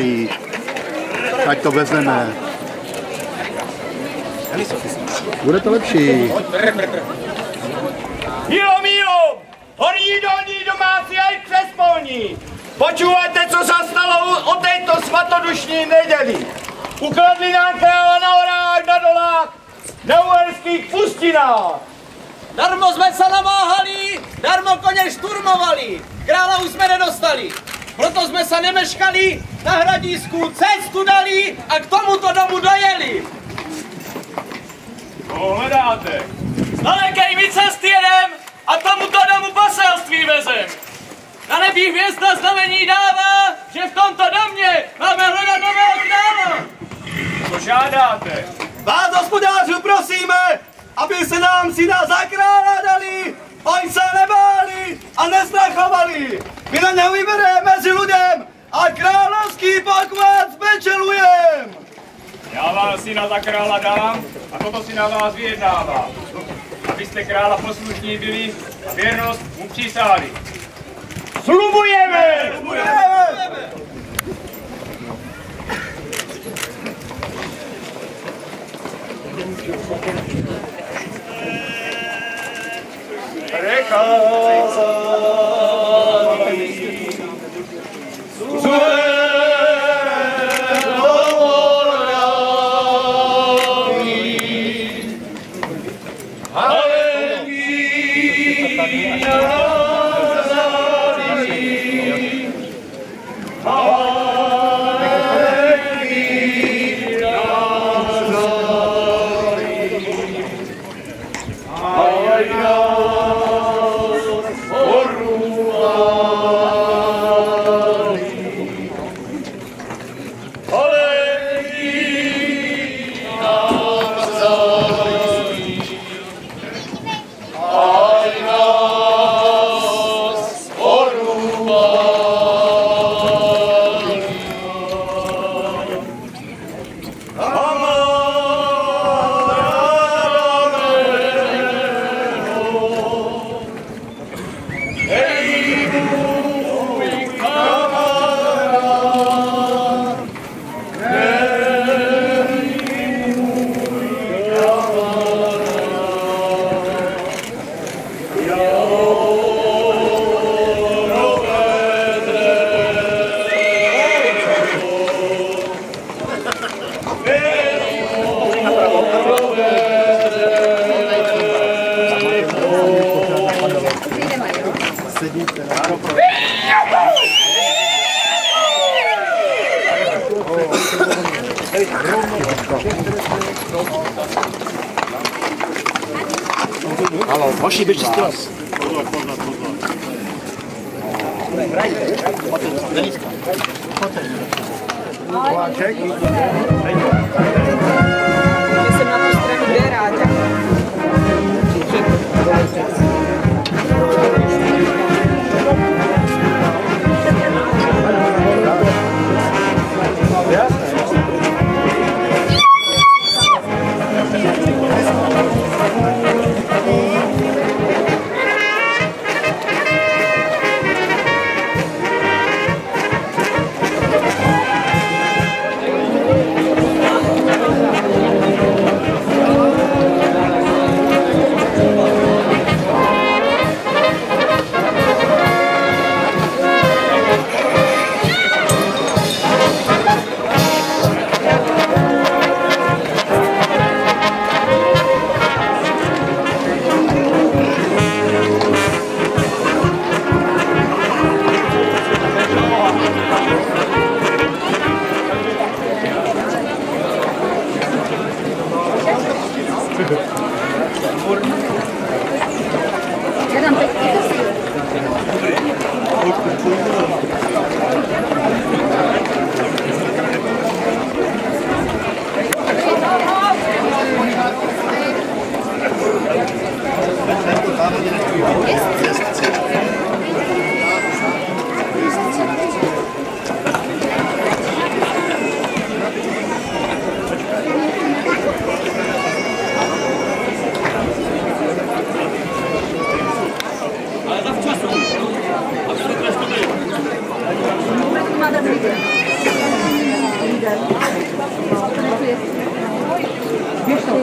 blíž. Ať to vezmeme. Bude to lepší. Mílo, mílo! Horní, dolní, domácí a i přespolní! Počúvajte, co se stalo o této svatodušní neděli. Ukradli nám krála na horách, na dolách, na uherských pustinách. Darmo jsme se namáhali, darmo koně šturmovali, krála už jsme nedostali. Proto jsme se nemeškali, na hradisku cestu dali a k tomuto domu dojeli. Co hledáte? Z dalekej my cesty jedem a tomuto domu poselství vezem. Na nebi hvězda znamení dává, že v tomto domě máme hledat nového krála. Co žádáte? Vás, hospodářů, prosíme, aby se nám syna za krála dali, oni se nebáli a nestrachovali. My na něho vybereme pokvat spečelujem. Já vás syna za krála dám a toto si na vás vyjednává. Abyste krála poslušní byli a věrnost mu přísáli. Slubujeme! Oh. Halo, hoši, běžte z toho. Že jsem na tu stranu, kde je Ráďa. Wiesz, to